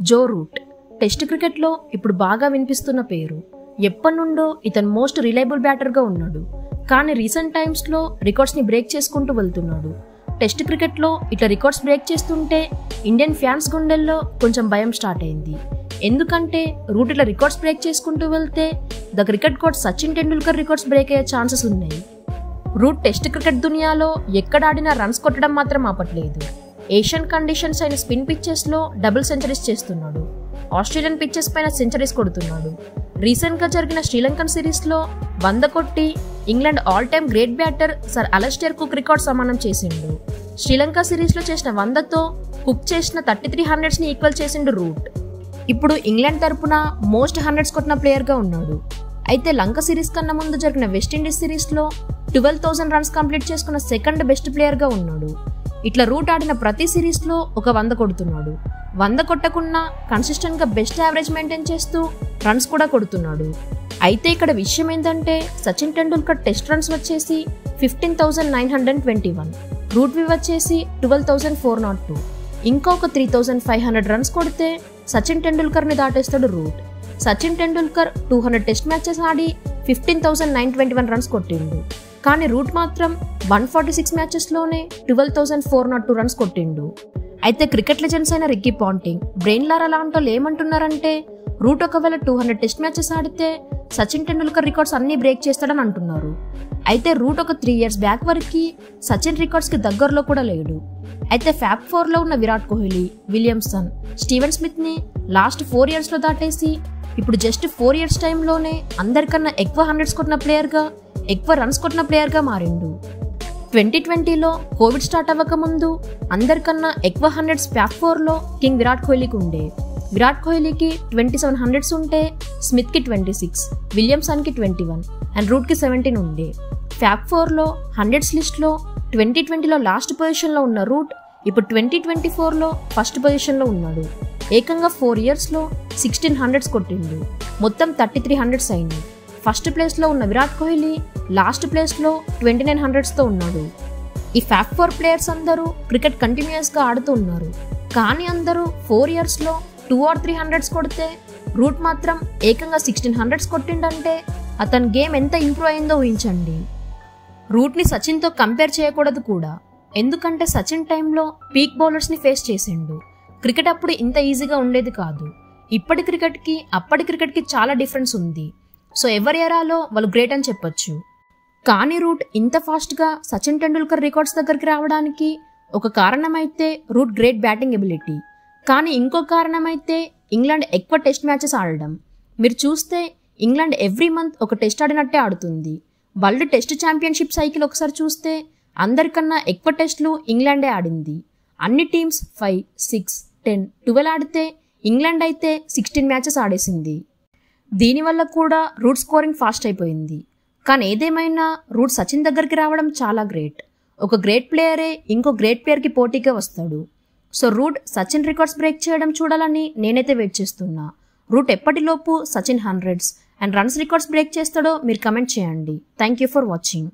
Joe Root. Test క్రికెట్లో ఇప్పుడు బాగా వినిపిస్తున్న పేరు. ఎప్పటి నుండో ఇతను మోస్ట్ రిలయబుల్ బ్యాటర్గా ఉన్నాడు. కానీ రీసెంట్ టైమ్స్లో రికార్డ్స్ని బ్రేక్ చేసుకుంటూ వెళ్తున్నాడు. టెస్ట్ క్రికెట్లో ఇట్లా రికార్డ్స్ బ్రేక్ చేస్తుంటే ఇండియన్ ఫ్యాన్స్ గుండెల్లో కొంచెం భయం స్టార్ట్ అయింది. ఎందుకంటే రూట్ ఇట్లా రికార్డ్స్ బ్రేక్ చేసుకుంటూ వెళ్తే the cricket coach Sachin Tendulkar records break అయ్యే ఛాన్సెస్ ఉన్నాయి. రూట్ టెస్ట్ క్రికెట్ దునియాలో ఎక్కడ ఆడినా రన్స్ కొట్టడం మాత్రం ఆపట్లేదు. ఏషియన్ కండిషన్స్ అయిన స్పిన్ పిచ్చెస్లో డబుల్ సెంచరీస్ చేస్తున్నాడు. ఆస్ట్రేలియన్ పిచ్చెస్ పైన సెంచరీస్ కొడుతున్నాడు. రీసెంట్గా జరిగిన శ్రీలంకన్ సిరీస్లో వంద కొట్టి England all time great batter sir Alastair Cook record సమానం చేసిండు. శ్రీలంక సిరీస్లో చేసిన వందతో కుక్ చేసిన థర్టీ త్రీ హండ్రెడ్స్ని ఈక్వల్ చేసిండు రూట్ ఇప్పుడు ఇంగ్లాండ్ తరపున మోస్ట్ హండ్రెడ్స్ కొట్టిన ప్లేయర్గా ఉన్నాడు. అయితే లంక సిరీస్ కన్నా ముందు జరిగిన వెస్టిండీస్ సిరీస్లో ట్వెల్వ్ థౌసండ్ రన్స్ కంప్లీట్ చేసుకున్న సెకండ్ బెస్ట్ ప్లేయర్గా ఉన్నాడు. ఇట్లా రూట్ ఆడిన ప్రతి సిరీస్లో ఒక వంద కొడుతున్నాడు. వంద కొట్టకుండా కన్సిస్టెంట్గా బెస్ట్ యావరేజ్ మెయింటైన్ చేస్తూ రన్స్ కూడా కొడుతున్నాడు. అయితే ఇక్కడ విషయం ఏంటంటే సచిన్ టెండూల్కర్ టెస్ట్ రన్స్ వచ్చేసి fifteen thousand nine hundred twenty one Root వి వచ్చేసి twelve thousand four nought two. ఇంకొక three thousand five hundred runs కొడితే సచిన్ టెండూల్కర్ని దాటేస్తాడు Root. Sachin Tendulkar two hundred test matches ఆడి fifteen thousand nine twenty one runs కొట్టిండు. కానీ Root మాత్రం one forty six మ్యాచెస్లోనే twelve thousand four nought two runs కొట్టిండు. అయితే cricket legends అయిన Ricky Ponting Brian Lara లాంటి వాళ్ళు ఏమంటున్నారంటే రూట్ ఒకవేళ టూ హండ్రెడ్ టెస్ట్ మ్యాచెస్ ఆడితే సచిన్ టెండూల్కర్ రికార్డ్స్ అన్నీ బ్రేక్ చేస్తాడని అంటున్నారు. అయితే రూట్ ఒక త్రీ ఇయర్స్ బ్యాక్ వరకు సచిన్ రికార్డ్స్కి దగ్గరలో కూడా లేడు. అయితే ఫ్యాప్ ఫోర్లో ఉన్న విరాట్ కోహ్లీ విలియమ్సన్ స్టీవెన్ స్మిత్ని లాస్ట్ ఫోర్ ఇయర్స్లో దాటేసి ఇప్పుడు జస్ట్ ఫోర్ ఇయర్స్ టైంలోనే అందరికన్నా ఎక్కువ హండ్రెడ్స్ కొట్టిన ప్లేయర్గా ఎక్కువ రన్స్ కొట్టిన ప్లేయర్గా మారిండు. ట్వంటీ ట్వంటీలో కోవిడ్ స్టార్ట్ అవ్వకముందు అందరికన్నా ఎక్కువ హండ్రెడ్స్ ప్యాక్ ఫోర్లో కింగ్ విరాట్ కోహ్లీకి ఉండే. విరాట్ కోహ్లీకి ట్వంటీ సెవెన్ హండ్రెడ్స్ ఉంటే స్మిత్కి ట్వంటీ సిక్స్ విలియమ్సన్కి ట్వంటీ వన్ అండ్ రూట్కి సెవెంటీన్ ఉండే. ఫ్యాక్ ఫోర్లో హండ్రెడ్స్ లిస్ట్లో ట్వంటీ ట్వంటీలో లాస్ట్ పొజిషన్లో ఉన్న రూట్ ఇప్పుడు ట్వంటీ ట్వంటీ ఫోర్లో ఫస్ట్ పొజిషన్లో ఉన్నాడు. ఏకంగా ఫోర్ ఇయర్స్లో సిక్స్టీన్ హండ్రెడ్స్ కొట్టిండు. మొత్తం థర్టీ త్రీ హండ్రెడ్స్ అయింది. ఫస్ట్ ప్లేస్లో ఉన్న విరాట్ కోహ్లీ లాస్ట్ ప్లేస్లో ట్వంటీ నైన్ హండ్రెడ్స్తో ఉన్నాడు. ఈ ఫ్యాక్ ఫోర్ ప్లేయర్స్ అందరూ క్రికెట్ కంటిన్యూస్గా ఆడుతూ ఉన్నారు. కానీ అందరూ ఫోర్ ఇయర్స్లో టూ ఆర్ త్రీ హండ్రెడ్స్ కొడితే రూట్ మాత్రం ఏకంగా సిక్స్టీన్ హండ్రెడ్స్ కొట్టిండంటే అతని గేమ్ ఎంత ఇంప్రూవ్ అయిందో ఊహించండి. రూట్ని సచిన్తో కంపేర్ చేయకూడదు కూడా. ఎందుకంటే సచిన్ టైంలో పీక్ బౌలర్స్ని ఫేస్ చేసిండు. క్రికెట్ అప్పుడు ఇంత ఈజీగా ఉండేది కాదు. ఇప్పటి క్రికెట్కి అప్పటి క్రికెట్కి చాలా డిఫరెన్స్ ఉంది. సో ఎవరి ఎరాలో వాళ్ళు గ్రేట్ అని చెప్పొచ్చు. కానీ రూట్ ఇంత ఫాస్ట్గా సచిన్ టెండూల్కర్ రికార్డ్స్ దగ్గరికి రావడానికి ఒక కారణమైతే రూట్ గ్రేట్ బ్యాటింగ్ ఎబిలిటీ కానీ ఇంకో కారణమైతే ఇంగ్లాండ్ ఎక్కువ టెస్ట్ మ్యాచెస్ ఆడడం. మీరు చూస్తే ఇంగ్లాండ్ ఎవ్రీ మంత్ ఒక టెస్ట్ ఆడినట్టే ఆడుతుంది. వరల్డ్ టెస్ట్ ఛాంపియన్షిప్ సైకిల్ ఒకసారి చూస్తే అందరికన్నా ఎక్కువ టెస్టులు ఇంగ్లాండే ఆడింది. అన్ని teams five six ten twelve ఆడితే ఇంగ్లాండ్ అయితే సిక్స్టీన్ మ్యాచెస్ ఆడేసింది. దీనివల్ల కూడా రూట్ స్కోరింగ్ ఫాస్ట్ అయిపోయింది. కానీ ఏదేమైనా రూట్ సచిన్ దగ్గరికి రావడం చాలా గ్రేట్. ఒక గ్రేట్ ప్లేయరే ఇంకో గ్రేట్ ప్లేయర్కి పోటీగా వస్తాడు. So Root Sachin records break చేయడం చూడాలని నేనైతే వెయిట్ చేస్తున్నా. Root ఎప్పటిలోపు Sachin hundreds and runs records break చేస్తాడో మీరు కమెంట్ చేయండి. Thank you for watching.